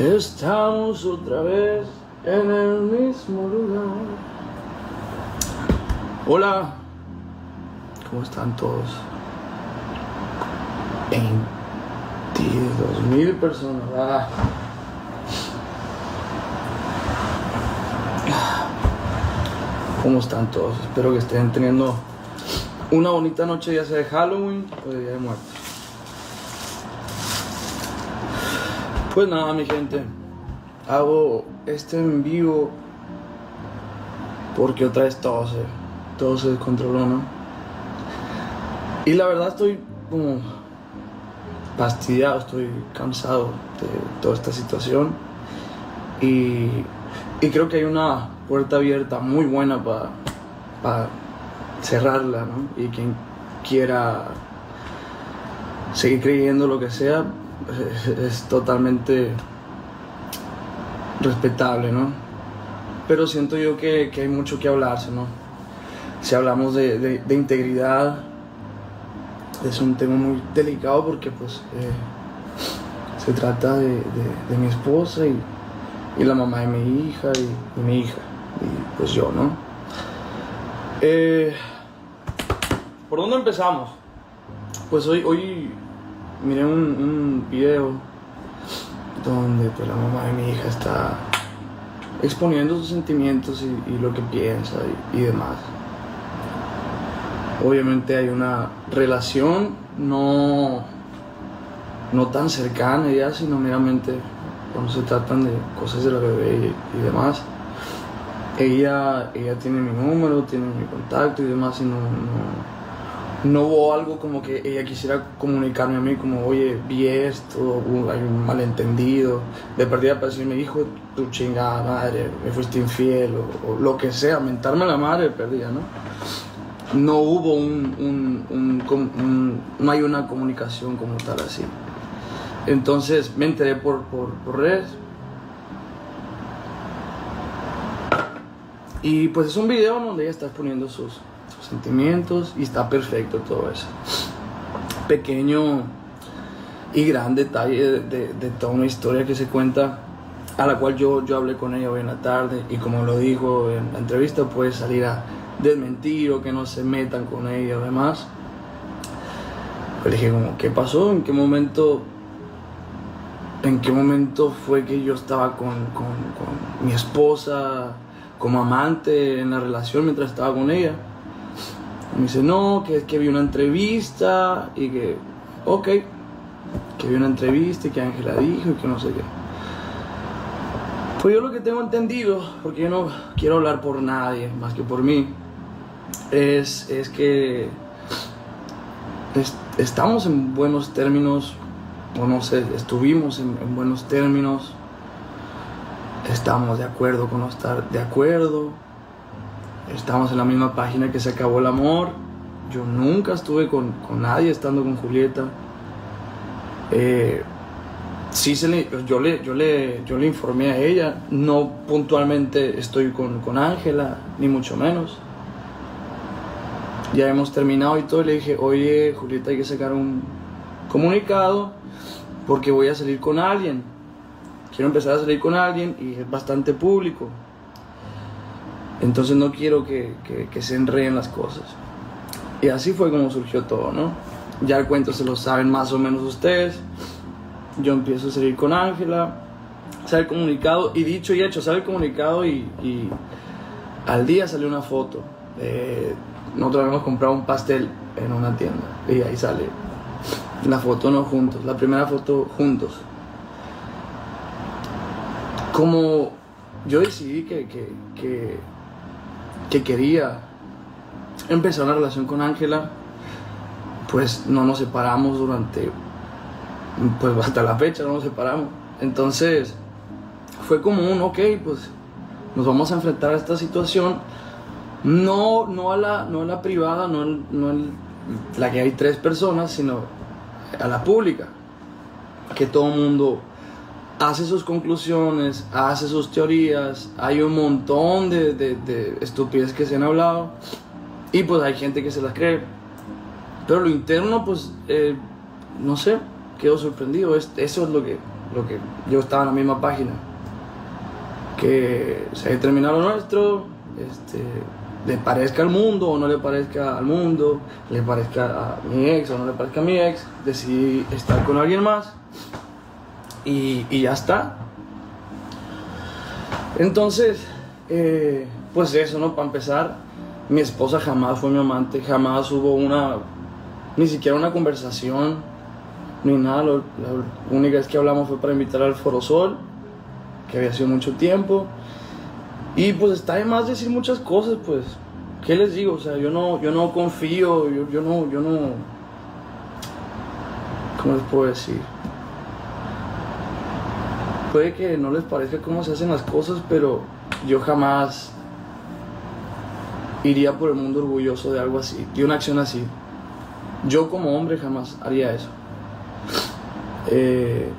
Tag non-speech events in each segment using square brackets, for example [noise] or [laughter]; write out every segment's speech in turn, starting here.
Estamos otra vez en el mismo lugar. Hola, ¿cómo están todos? 22 mil personas. Ah. ¿Cómo están todos? Espero que estén teniendo una bonita noche, ya sea de Halloween o de Día de Muertos. Pues nada, mi gente, hago este en vivo porque otra vez todo se, todo se descontroló, ¿no? Y la verdad estoy como fastidiado, estoy cansado de toda esta situación y, y creo que hay una puerta abierta muy buena para cerrarla, ¿no? Y quien quiera seguir creyendo lo que sea, es, totalmente respetable, ¿no? Pero siento yo que, hay mucho que hablarse, ¿no? Si hablamos de, integridad, es un tema muy delicado porque pues eh, se trata de, mi esposa y, y, la mamá de mi hija y, y, mi hija y pues yo, ¿no? Eh, ¿Por dónde empezamos? Pues hoy, hoy miré un, video donde pues, la mamá de mi hija está exponiendo sus sentimientos y, lo que piensa y, demás. Obviamente hay una relación no, no tan cercana ya, sino meramente cuando se tratan de cosas de la bebé y, y demás. Ella, ella tiene mi número, tiene mi contacto y demás y no no hubo algo como que ella quisiera comunicarme a mí como, oye, vi esto, hay un malentendido, de perdida para decirme, hijo, tu chingada madre, me fuiste infiel, o, lo que sea, mentarme a la madre perdida, ¿no? No hubo un, no hay una comunicación como tal así. Entonces me enteré por, por, por redes. Y pues es un video donde ella está exponiendo sus, sentimientos y está perfecto todo eso. Pequeño y gran detalle de, de, de, toda una historia que se cuenta, a la cual yo, yo hablé con ella hoy en la tarde y como lo dijo en la entrevista, puede salir a desmentir o que no se metan con ella o demás. Pero dije como, ¿qué pasó? ¿En qué momento? ¿En qué momento fue que yo estaba con, con, con mi esposa como amante en la relación mientras estaba con ella? Me dice, no, que, que vi una entrevista y que, ok, que vi una entrevista y que Ángela dijo y que no sé qué. Pues yo lo que tengo entendido, porque yo no quiero hablar por nadie más que por mí, es, es que es, estamos en buenos términos, o no sé, estuvimos en, en buenos términos, estamos de acuerdo con no estar de acuerdo, estamos en la misma página que se acabó el amor. Yo nunca estuve con, con nadie estando con Julieta. Eh, sí se le, yo, le, yo, le, yo le informé a ella, no puntualmente estoy con Ángela, ni mucho menos. Ya hemos terminado y todo, y le dije, oye Julieta, hay que sacar un comunicado porque voy a salir con alguien. Quiero empezar a salir con alguien y es bastante público. Entonces no quiero que, que, se enreden las cosas. Y así fue como surgió todo, ¿no? Ya el cuento se lo saben más o menos ustedes. Yo empiezo a salir con Ángela, sale el comunicado, y dicho y hecho, sale el comunicado y, al día salió una foto. Nosotros habíamos comprado un pastel en una tienda y ahí sale la foto no juntos, la primera foto juntos. Como yo decidí que, que que quería empezar una relación con Ángela, pues no nos separamos durante, pues [laughs] hasta la fecha no nos separamos. Entonces fue como un, ok, pues nos vamos a enfrentar a esta situación, no, no, a, la, no a la privada, no, no la que hay tres personas, sino a la pública, que todo el mundo hace sus conclusiones, hace sus teorías, hay un montón de, de, de estupideces que se han hablado y pues hay gente que se las cree. Pero lo interno, pues, eh, no sé, quedo sorprendido. Es, eso es lo que lo que yo estaba en la misma página. Que se haya terminado lo nuestro, este, le parezca al mundo o no le parezca al mundo, le parezca a mi ex o no le parezca a mi ex, decidí estar con alguien más y, ya está. Entonces, eh, pues eso, ¿no? Para empezar, mi esposa jamás fue mi amante, jamás hubo una, ni siquiera una conversación, ni nada. la única vez que hablamos fue para invitar al Forosol, que había sido mucho tiempo. Y pues está de más decir muchas cosas, pues. ¿Qué les digo? O sea, yo no, yo no confío, yo, yo no, yo no. ¿Cómo les puedo decir? Puede que no les parezca cómo se hacen las cosas, pero yo jamás iría por el mundo orgulloso de algo así, de una acción así. Yo como hombre jamás haría eso. Eh,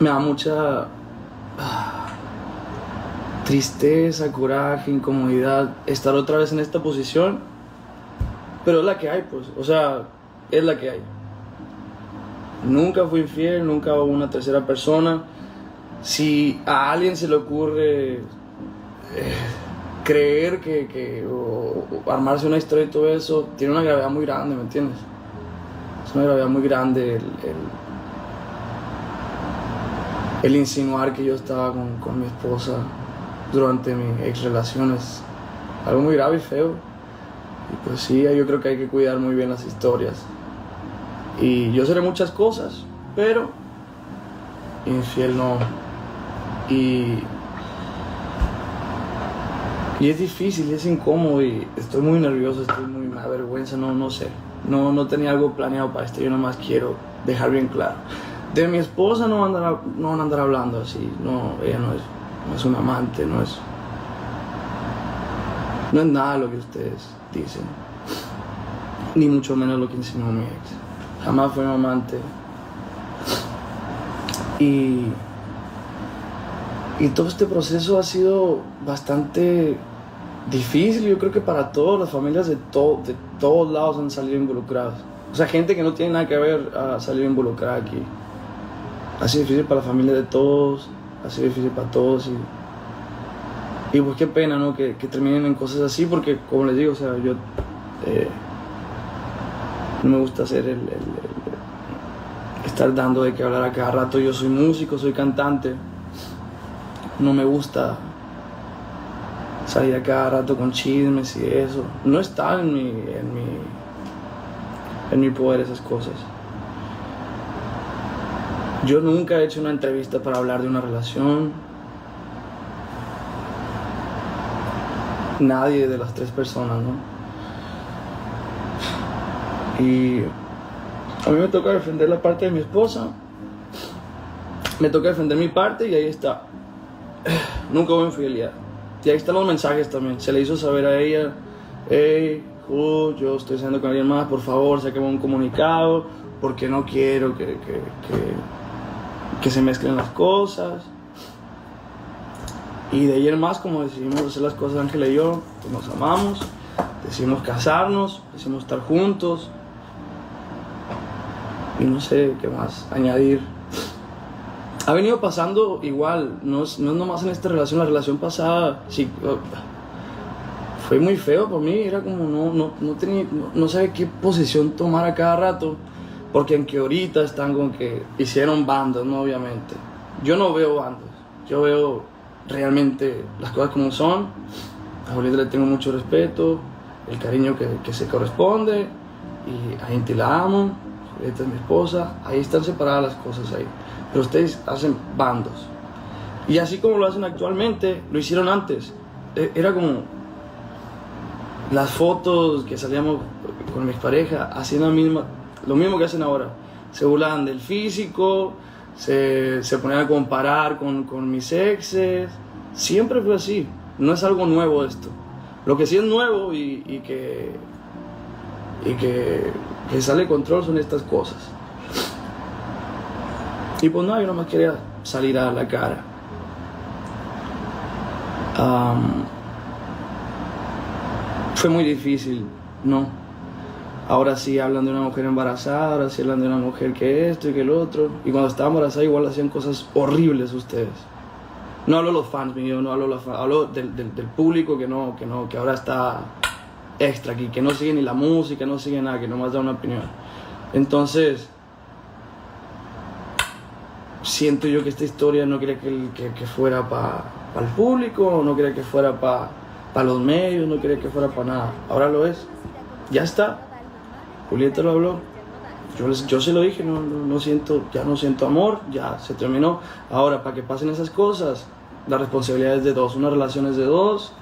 me da mucha ah, tristeza, coraje, incomodidad estar otra vez en esta posición, pero es la que hay, pues, o sea, es la que hay. Nunca fui infiel, nunca hubo una tercera persona. Si a alguien se le ocurre eh, creer que, o, armarse una historia y todo eso, tiene una gravedad muy grande, ¿me entiendes? Es una gravedad muy grande el, el, insinuar que yo estaba con, con mi esposa durante mi ex relaciones. Algo muy grave y feo. Y pues sí, yo creo que hay que cuidar muy bien las historias. Y yo seré muchas cosas, pero infiel no. Y, y es difícil, es incómodo y estoy muy nervioso, estoy muy me vergüenza, no, no sé. No, no tenía algo planeado para esto, yo nada más quiero dejar bien claro. De mi esposa no, andar, no van a andar hablando así, no, ella no es, no es un amante, no es, no es nada lo que ustedes dicen, ni mucho menos lo que insinuó mi ex jamás fue un amante. Y, y todo este proceso ha sido bastante difícil, yo creo que para todas las familias de, de todos lados han salido involucradas. O sea, gente que no tiene nada que ver ha salido involucrada aquí. Ha sido difícil para la familia de todos, ha sido difícil para todos y, y pues qué pena, ¿no? Que, que terminen en cosas así porque, como les digo, o sea, yo... Eh, no me gusta hacer el, estar dando de que hablar a cada rato. Yo soy músico, soy cantante. No me gusta salir a cada rato con chismes y eso. No está en mi, en mi, en mi poder esas cosas. Yo nunca he hecho una entrevista para hablar de una relación. Nadie de las tres personas, ¿no? Y a mí me toca defender la parte de mi esposa. Me toca defender mi parte y ahí está. [sighs] Nunca hubo infidelidad. Y ahí están los mensajes también. Se le hizo saber a ella, hey, yo estoy haciendo con alguien más, por favor, saquemos un comunicado, porque no quiero que, que, que, se mezclen las cosas. Y de ayer más, como decidimos hacer las cosas Ángela y yo, pues nos amamos, decidimos casarnos, decidimos estar juntos, y no sé qué más añadir. Ha venido pasando igual, no es, no es nomás en esta relación, la relación pasada sí, uh, fue muy feo para mí, era como no, no, no tenía, no, sabía qué posición tomar a cada rato, porque aunque ahorita están con que hicieron bandas, ¿no? Obviamente. Yo no veo bandas, yo veo realmente las cosas como son, a Julieta le tengo mucho respeto, el cariño que, que se corresponde, y a Inti la amo, esta es mi esposa, ahí están separadas las cosas ahí. Pero ustedes hacen bandos. Y así como lo hacen actualmente, lo hicieron antes. E, era como las fotos que salíamos con mis parejas, hacían la misma, lo mismo que hacen ahora. Se burlaban del físico, se, se ponían a comparar con, con mis exes. Siempre fue así. No es algo nuevo esto. Lo que sí es nuevo y, y que, y que que sale control son estas cosas. Y pues no, yo más quería salir a la cara. fue muy difícil, ¿no? ahora sí hablan de una mujer embarazada, ahora sí hablan de una mujer que esto y que el otro. Y cuando estaba embarazada igual hacían cosas horribles ustedes. No hablo de los fans míos, no hablo, de los fans, hablo del, del, del, público que no, que no, que ahora está extra aquí, que no sigue ni la música, no sigue nada, que nomás da una opinión. Entonces, siento yo que esta historia no quería que, fuera para pa el público, no quería que fuera para pa los medios, no quería que fuera para nada. Ahora lo es. Ya está. Julieta lo habló. Yo, yo se lo dije, no, no, no, siento, ya no siento amor, ya se terminó. Ahora, para que pasen esas cosas, la responsabilidad es de dos, una relación es de dos,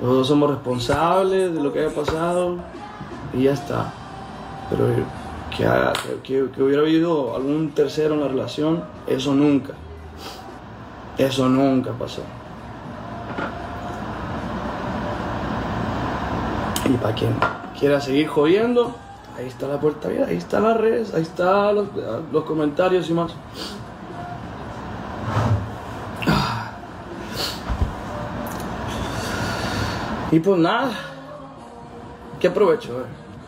los dos somos responsables de lo que haya pasado y ya está. Pero que, que, hubiera habido algún tercero en la relación, eso nunca. Eso nunca pasó. Y para quien quiera seguir jodiendo, ahí está la puerta abierta, ahí están las redes, ahí están los comentarios y más. Y pues nada, ¿qué aprovecho? Eh?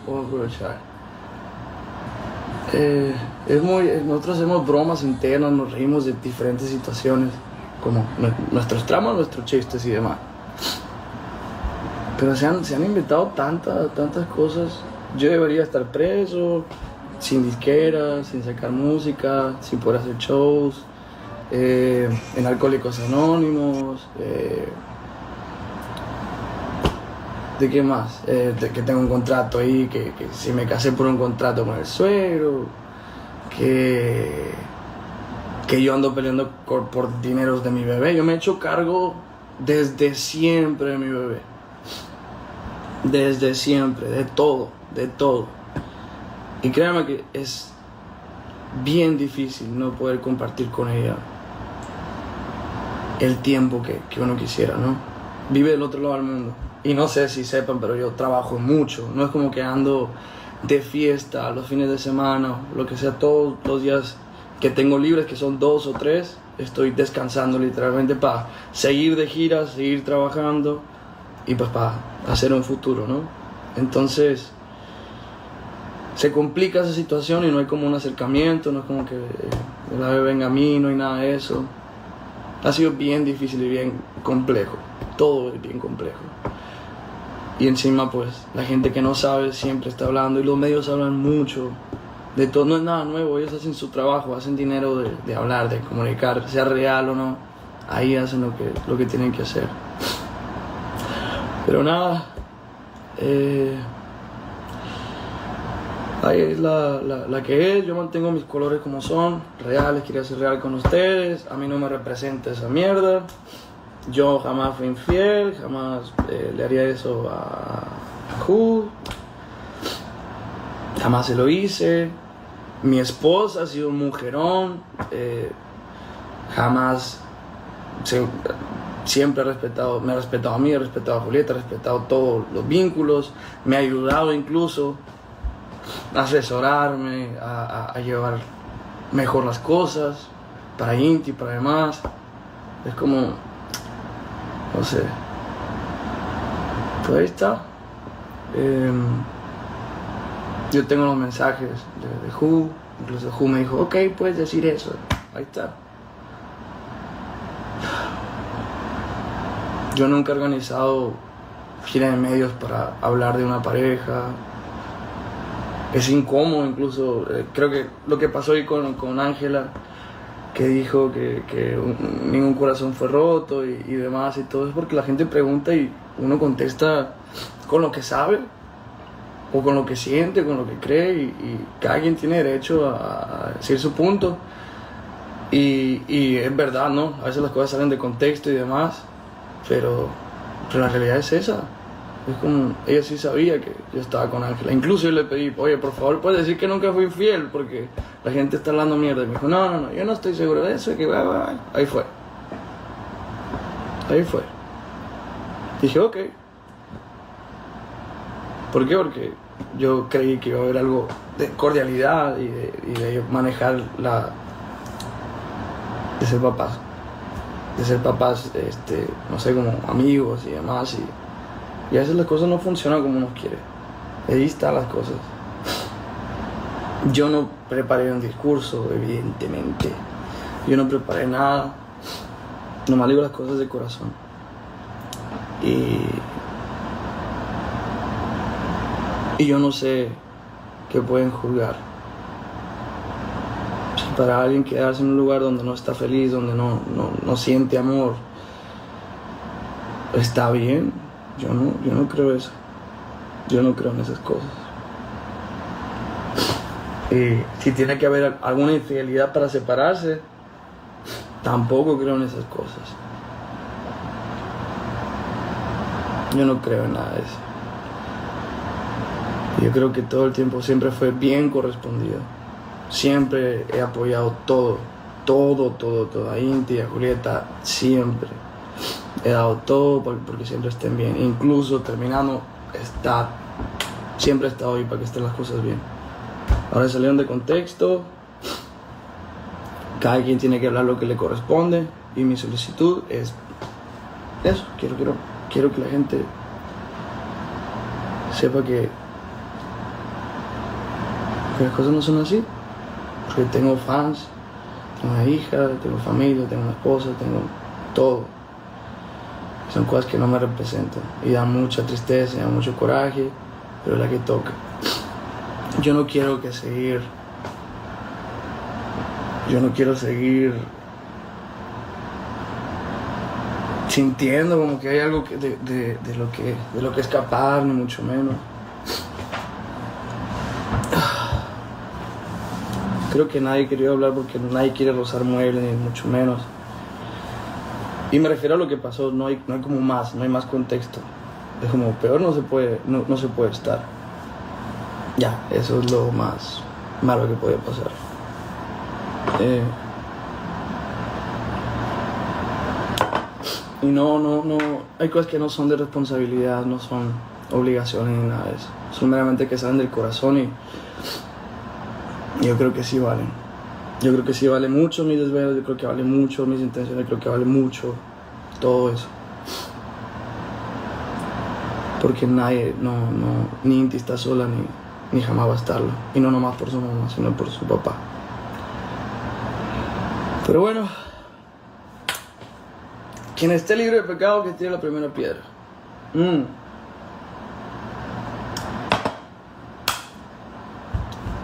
Puedo aprovechar. Eh, es muy, nosotros hacemos bromas internas, nos reímos de diferentes situaciones, como nuestros tramas, nuestros chistes y demás. Pero se han, se han inventado tantas, tantas cosas. Yo debería estar preso, sin disquera, sin sacar música, sin poder hacer shows, eh, en Alcohólicos Anónimos. Eh, ¿De qué más? Eh, que tengo un contrato ahí, que, que, si me casé por un contrato con el suegro, que, que yo ando peleando por, por dineros de mi bebé. Yo me he hecho cargo desde siempre de mi bebé. Desde siempre, de todo, de todo. Y créanme que es bien difícil no poder compartir con ella el tiempo que, que uno quisiera, ¿no? Vive del otro lado del mundo y no sé si sepan, pero yo trabajo mucho. No es como que ando de fiesta los fines de semana, lo que sea, todos los días que tengo libres, que son dos o tres, estoy descansando literalmente para seguir de gira, seguir trabajando y pues para hacer un futuro, ¿no? Entonces se complica esa situación y no hay como un acercamiento, no es como que la bebé venga a mí, no hay nada de eso. Ha sido bien difícil y bien complejo, todo es bien complejo. Y encima, pues, la gente que no sabe siempre está hablando y los medios hablan mucho. De todo, no es nada nuevo, ellos hacen su trabajo, hacen dinero de, de hablar, de comunicar, sea real o no. Ahí hacen lo que, lo que tienen que hacer. Pero nada, eh, ahí es la, la, la, que es. Yo mantengo mis colores como son, reales, quería ser real con ustedes. A mí no me representa esa mierda. Yo jamás fui infiel, jamás eh, le haría eso a Who. Jamás se lo hice. Mi esposa ha sido un mujerón. Eh, jamás. Siempre ha respetado, me ha respetado a mí, ha respetado a Julieta, ha respetado todos los vínculos. Me ha ayudado incluso a asesorarme, a, llevar mejor las cosas para Inti, para demás. Es como no sé. Pues ahí está. Eh, yo tengo los mensajes de, de Who. Incluso Who me dijo, ok, puedes decir eso. Ahí está. Yo nunca he organizado gira de medios para hablar de una pareja. Es incómodo incluso. Eh, creo que lo que pasó hoy con Ángela que dijo que, que un, ningún corazón fue roto y, y, demás y todo es porque la gente pregunta y uno contesta con lo que sabe o con lo que siente, con lo que cree y, y cada quien tiene derecho a, a decir su punto y, y, es verdad, ¿no? A veces las cosas salen de contexto y demás, pero, pero la realidad es esa. Es como, ella sí sabía que yo estaba con Ángela. Incluso yo le pedí, oye, por favor, puedes decir que nunca fui infiel, porque la gente está hablando mierda. Y me dijo, no, no, no, yo no estoy seguro de eso. Que, ahí fue. Ahí fue. Dije, ok. ¿Por qué? Porque yo creí que iba a haber algo de cordialidad y de, y de manejar la. de ser papás. De ser papás, este, no sé, como amigos y demás. Y, y a veces las cosas no funcionan como uno quiere. Ahí están las cosas. Yo no preparé un discurso, evidentemente. Yo no preparé nada. Nomás digo las cosas de corazón. Y, y yo no sé qué pueden juzgar. Para alguien quedarse en un lugar donde no está feliz, donde no, no, no siente amor, está bien. Yo no, yo no creo eso. Yo no creo en esas cosas. Y si tiene que haber alguna infidelidad para separarse, tampoco creo en esas cosas. Yo no creo en nada de eso. Yo creo que todo el tiempo siempre fue bien correspondido. Siempre he apoyado todo, todo, todo, todo. A Inti, a Julieta, siempre. He dado todo porque siempre estén bien. Incluso terminando, está, siempre estado ahí para que estén las cosas bien. Ahora salieron de contexto. Cada quien tiene que hablar lo que le corresponde. Y mi solicitud es eso. Quiero, quiero, quiero que la gente sepa que, que las cosas no son así. Porque tengo fans, tengo una hija, tengo familia, tengo una esposa, tengo todo. Son cosas que no me representan y dan mucha tristeza, dan mucho coraje, pero es la que toca yo no quiero que seguir, yo no quiero seguir sintiendo como que hay algo de, de, lo que de lo que escapar, ni mucho menos. Creo que nadie quería hablar porque nadie quiere rozar muebles, ni mucho menos. Y me refiero a lo que pasó, no hay, no hay como más, no hay más contexto. Es como peor no se puede, no, no se puede estar. Ya, eso es lo más malo que puede pasar. Eh, y no, no, no, hay cosas que no son de responsabilidad, no son obligaciones ni nada de eso. Son meramente que salen del corazón y yo creo que sí valen. Yo creo que sí vale mucho mis desvelos, yo creo que vale mucho mis intenciones, creo que vale mucho todo eso. Porque nadie, no, no, ni Inti está sola ni ni jamás va a estarlo. Y no nomás por su mamá, sino por su papá. Pero bueno, quien esté libre de pecado, que tire la primera piedra. Mm.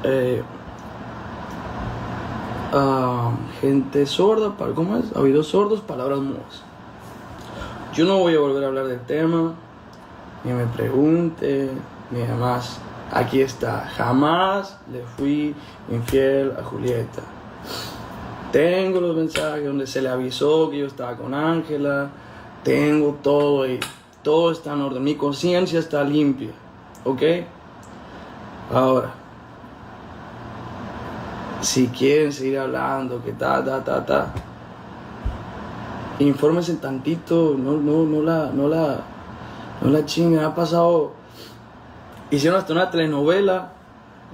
Eh, ah, gente sorda, ¿cómo es? Oídos sordos, palabras mudas. Yo no voy a volver a hablar del tema, ni me pregunte, ni demás. Aquí está, jamás le fui infiel a Julieta. Tengo los mensajes donde se le avisó que yo estaba con Ángela. Tengo todo ahí. Todo está en orden. Mi conciencia está limpia. ¿Ok? Ahora, si quieren seguir hablando, que ta, ta, ta, ta, infórmense tantito. No, no, no la, no la, no la chinguen. Ha pasado hicieron hasta una telenovela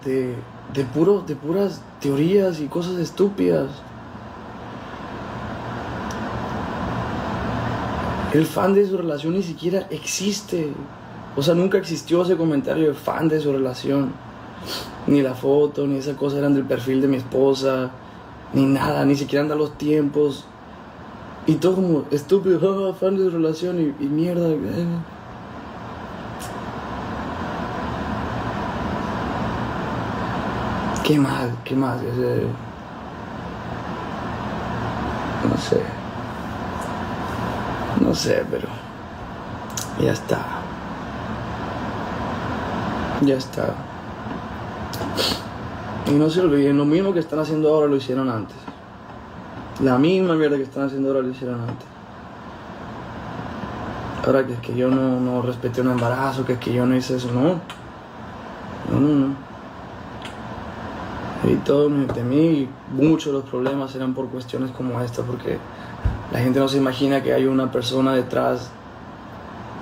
de, de, puro, de puras teorías y cosas estúpidas. El fan de su relación ni siquiera existe. O sea, nunca existió ese comentario de fan de su relación. Ni la foto, ni esa cosa eran del perfil de mi esposa, ni nada, ni siquiera andan los tiempos. Y todo como estúpido, [laughs] fan de relación y, y mierda. Eh. ¿Qué más? ¿Qué más? No sé. No sé, pero ya está. Ya está. Y no se olviden, lo mismo que están haciendo ahora lo hicieron antes. La misma mierda que están haciendo ahora lo hicieron antes. Ahora que es que yo no, no respeté un embarazo, que es que yo no hice eso, no. No, no, no. Y todo de mí, muchos de los problemas eran por cuestiones como esta, porque la gente no se imagina que hay una persona detrás,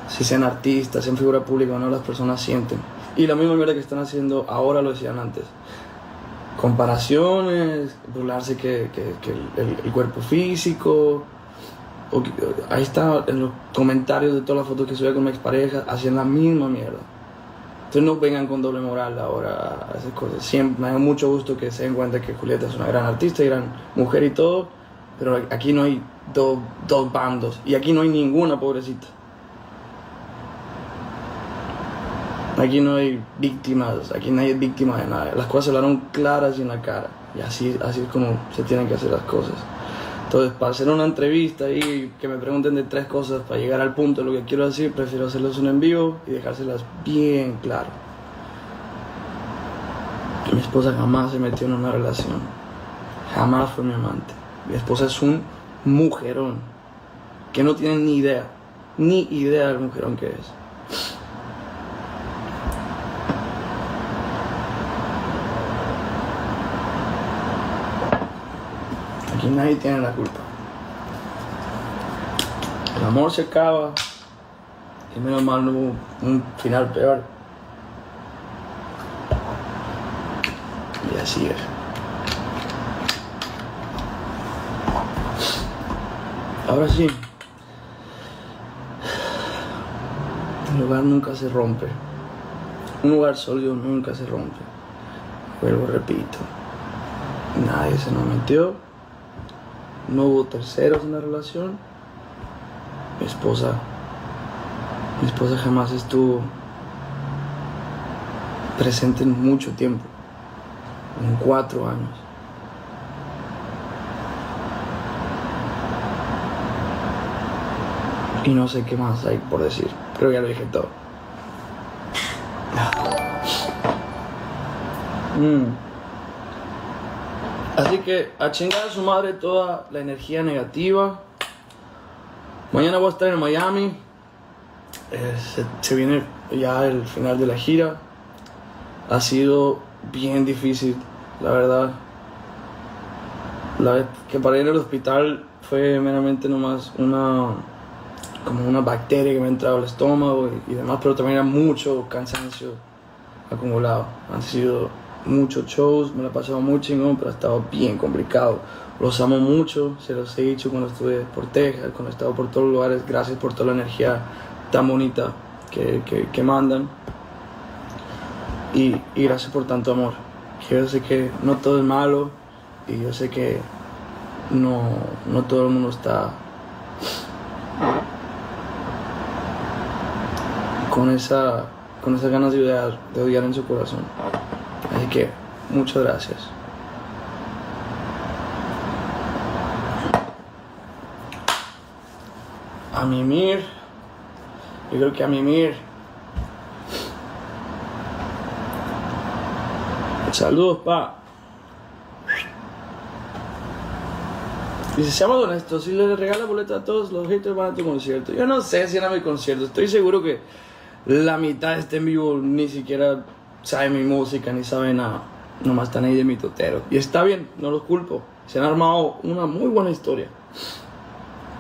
si sean artistas, sean figura pública o no, las personas sienten. Y la misma mierda que están haciendo ahora lo decían antes. Comparaciones, burlarse que, que, el, cuerpo físico. ahí está en los comentarios de todas las fotos que subía con mi expareja, hacían la misma mierda. Entonces no vengan con doble moral ahora a esas cosas. Siempre me da mucho gusto que se den cuenta que Julieta es una gran artista y gran mujer y todo, pero aquí no hay dos, dos bandos y aquí no hay ninguna pobrecita. Aquí no hay víctimas, aquí nadie es víctima de nada. Las cosas se hablaron claras y en la cara. Y así, así es como se tienen que hacer las cosas. Entonces, para hacer una entrevista y que me pregunten de tres cosas para llegar al punto de lo que quiero decir, prefiero hacerlos en vivo y dejárselas bien claro. Mi esposa jamás se metió en una relación. Jamás fue mi amante. Mi esposa es un mujerón que no tiene ni idea, ni idea del mujerón que es. Nadie tiene la culpa. El amor se acaba y menos mal no hubo un final peor. Y así es. Ahora sí. Un lugar nunca se rompe. Un lugar sólido nunca se rompe. Vuelvo, repito. Nadie se nos metió. No hubo terceros en la relación. Mi esposa. Mi esposa jamás estuvo presente en mucho tiempo. En cuatro años. Y no sé qué más hay por decir. Creo que ya lo dije todo. Mm. Así que a chingar a su madre toda la energía negativa. Mañana voy a estar en Miami. Eh, se, viene ya el final de la gira. Ha sido bien difícil, la verdad. La vez que para ir al hospital fue meramente nomás una como una bacteria que me ha entrado al estómago y, y demás, pero también era mucho cansancio acumulado. Han sido muchos shows, me lo he pasado muy chingón, pero ha estado bien complicado. Los amo mucho, se los he dicho cuando estuve por Texas, cuando he estado por todos los lugares. Gracias por toda la energía tan bonita que, que, mandan. Y, y gracias por tanto amor. Yo sé que no todo es malo y yo sé que no, no todo el mundo está con esa con esas ganas de odiar, de odiar en su corazón. Así que muchas gracias. A mimir. Yo creo que a mimir. Saludos, pa. Dice, seamos honestos, si le regala boleta a todos, los haters van a tu concierto. Yo no sé si era mi concierto, estoy seguro que la mitad de en vivo ni siquiera sabe mi música, ni sabe nada. Nomás están ahí de mi totero. Y está bien, no los culpo. Se han armado una muy buena historia.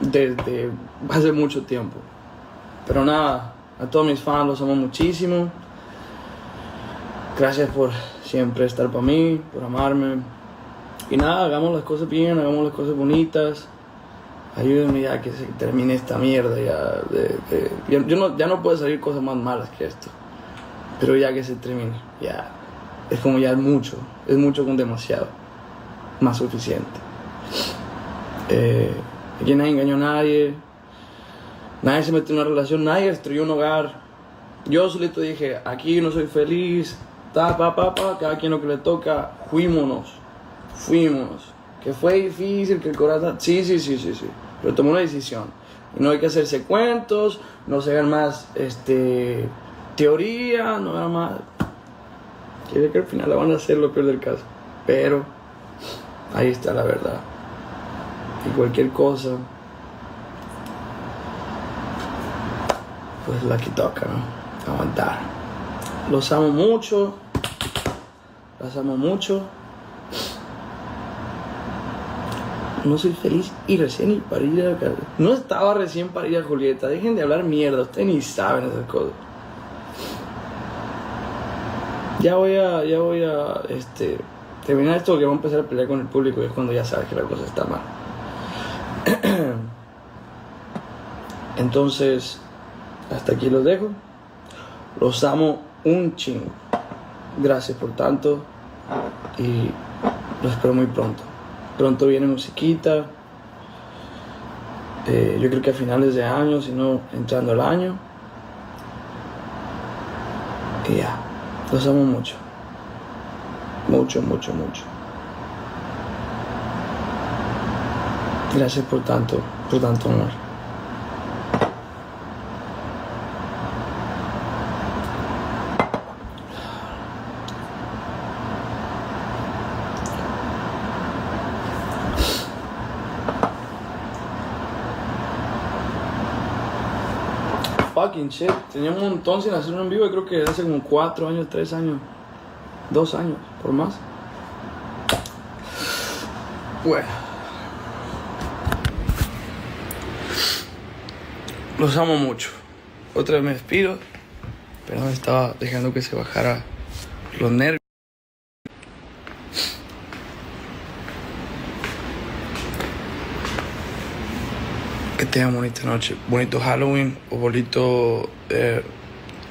Desde hace mucho tiempo. Pero nada, a todos mis fans los amo muchísimo. Gracias por siempre estar para mí, por amarme. Y nada, hagamos las cosas bien, hagamos las cosas bonitas. Ayúdenme ya que se termine esta mierda ya. De, de- yo, yo no, ya no puede salir cosas más malas que esto. Pero ya que se termine, ya. Es como ya es mucho. Es mucho con demasiado. Más suficiente. Eh, aquí nadie engañó a nadie. Nadie se metió en una relación. Nadie destruyó un hogar. Yo solito dije, aquí no soy feliz. Ta, pa, pa, pa, cada quien lo que le toca. Fuímonos. Fuímonos. Que fue difícil, que el corazón... Sí, sí, sí, sí, sí. Pero tomé una decisión. No hay que hacerse cuentos, no se hagan más este, teoría, no hagan más... Quiere que al final la van a hacer lo peor del caso. Pero ahí está la verdad. Y cualquier cosa, pues la que toca, ¿no? Aguantar. Los amo mucho. Las amo mucho. No soy feliz y recién para ir. No estaba recién para ir a Julieta. Dejen de hablar mierda. Ustedes ni saben esas cosas. Ya voy a, ya voy a, este, terminar esto porque voy a empezar a pelear con el público y es cuando ya sabes que la cosa está mal. [clears throat] Entonces, hasta aquí los dejo. Los amo un chingo. Gracias por tanto y lo espero muy pronto. Pronto viene musiquita. Eh, yo creo que a finales de año, si no entrando el año. Y ya, los amo mucho. Mucho, mucho, mucho. Gracias por tanto, por tanto amor. Fucking shit. Tenía un montón sin hacer un en vivo. Creo que hace como 4 años, 3 años, 2 años, por más. Bueno. Los amo mucho. Otra vez me despido. Pero me estaba dejando que se bajara los nervios. Tengan bonita noche, bonito Halloween o bonito eh,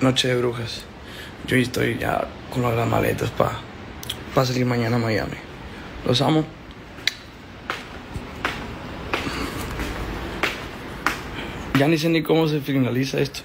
Noche de Brujas. Yo estoy ya con las maletas para salir mañana a Miami. Los amo. Ya ni sé ni cómo se finaliza esto.